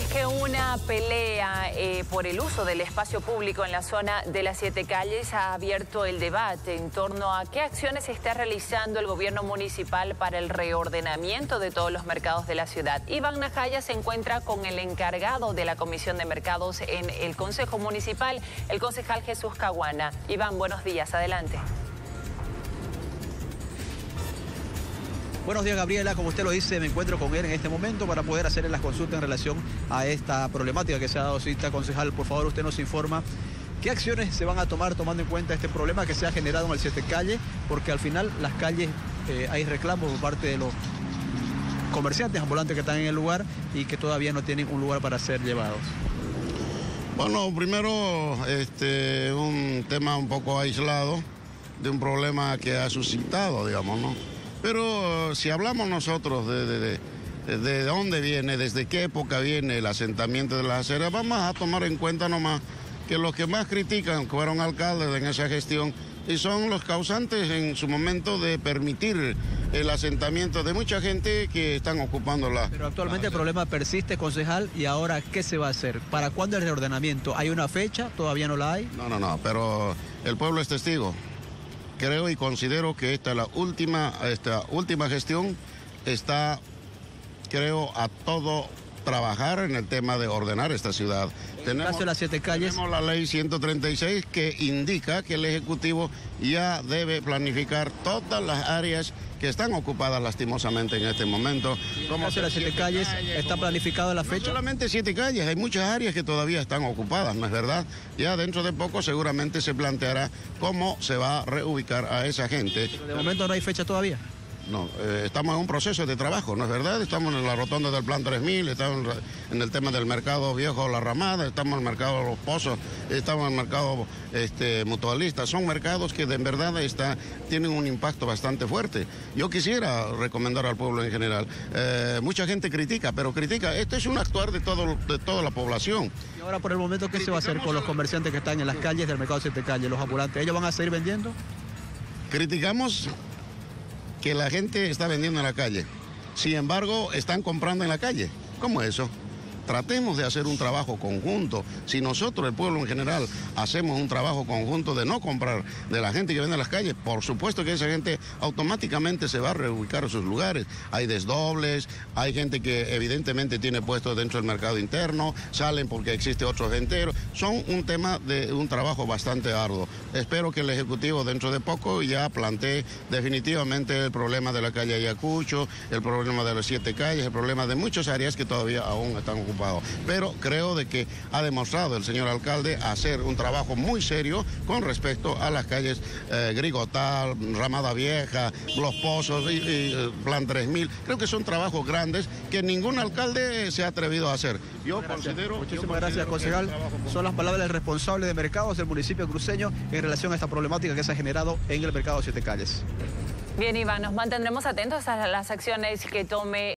es que una pelea eh, por el uso del espacio público en la zona de las siete calles ha abierto el debate en torno a qué acciones está realizando el gobierno municipal para el reordenamiento de todos los mercados de la ciudad. Iván Najaya se encuentra con el encargado de la Comisión de Mercados en el Consejo Municipal, el concejal Jesús Caguana. Iván, buenos días, adelante. Buenos días, Gabriela. Como usted lo dice, me encuentro con él en este momento para poder hacerle las consultas en relación a esta problemática que se ha dado cita. Concejal, por favor, usted nos informa qué acciones se van a tomar tomando en cuenta este problema que se ha generado en el siete calle, porque al final las calles eh, hay reclamos por parte de los comerciantes ambulantes que están en el lugar y que todavía no tienen un lugar para ser llevados. Bueno, primero, este, un tema un poco aislado de un problema que ha suscitado, digamos, ¿no? Pero si hablamos nosotros de, de, dónde viene, desde qué época viene el asentamiento de las aceras, vamos a tomar en cuenta nomás que los que más critican fueron alcaldes en esa gestión y son los causantes en su momento de permitir el asentamiento de mucha gente que están ocupando la... Pero actualmente el problema persiste, concejal, y ahora, ¿qué se va a hacer? ¿Para cuándo el reordenamiento? ¿Hay una fecha? ¿Todavía no la hay? No, no, no, pero el pueblo es testigo creo y considero que esta la última, esta última gestión está, creo, a todo trabajar en el tema de ordenar esta ciudad. tenemos, las siete calles. tenemos la ley 136 que indica que el Ejecutivo ya debe planificar todas las áreas que están ocupadas lastimosamente en este momento. ¿Cómo las siete, calles? ¿Está planificada la fecha? No solamente siete calles, hay muchas áreas que todavía están ocupadas, ¿no es verdad? Ya dentro de poco seguramente se planteará cómo se va a reubicar a esa gente. de momento no hay fecha todavía. No, eh, estamos en un proceso de trabajo, ¿no es verdad? Estamos en la rotonda del Plan 3000, estamos en el tema del mercado viejo La Ramada, estamos en el mercado de los pozos, estamos en el mercado este, mutualista. Son mercados que de verdad está, tienen un impacto bastante fuerte. Yo quisiera recomendar al pueblo en general. Eh, mucha gente critica, pero critica. Esto es un actuar de, todo, de toda la población. Y ahora por el momento, ¿qué se va a hacer con los comerciantes que están en las calles del mercado Siete Calles, los ambulantes? ¿Ellos van a seguir vendiendo? Criticamos que la gente está vendiendo en la calle. Sin embargo, están comprando en la calle. ¿Cómo es eso? Tratemos de hacer un trabajo conjunto. Si nosotros, el pueblo en general, hacemos un trabajo conjunto de no comprar de la gente que vende en las calles, por supuesto que esa gente automáticamente se va a reubicar a sus lugares. Hay desdobles, hay gente que evidentemente tiene puestos dentro del mercado interno, salen porque existe otro gentero. Son un tema de un trabajo bastante arduo. Espero que el Ejecutivo dentro de poco ya plantee definitivamente el problema de la calle Ayacucho, el problema de las siete calles, el problema de muchas áreas que todavía aún están pero creo de que ha demostrado el señor alcalde hacer un trabajo muy serio con respecto a las calles eh, Grigotal, Ramada Vieja, Los Pozos y, eh, Plan 3000. Creo que son trabajos grandes que ningún alcalde se ha atrevido a hacer. Yo considero... Muchísimas gracias, concejal. Son las palabras del responsable de mercados del municipio cruceño en relación a esta problemática que se ha generado en el mercado Siete Calles. Bien, Iván, nos mantendremos atentos a las acciones que tome